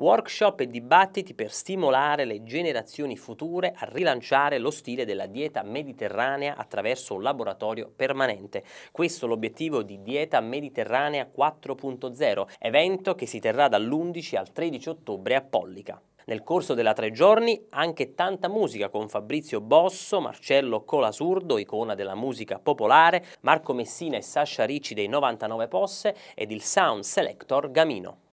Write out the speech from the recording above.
Workshop e dibattiti per stimolare le generazioni future a rilanciare lo stile della dieta mediterranea attraverso un laboratorio permanente. Questo è l'obiettivo di Dieta Mediterranea 4.0, evento che si terrà dall'11 al 13 ottobre a Pollica. Nel corso della tre giorni anche tanta musica con Fabrizio Bosso, Marcello Colasurdo, icona della musica popolare, Marco Messina e Sasha Ricci dei 99 Posse ed il sound selector Gamino.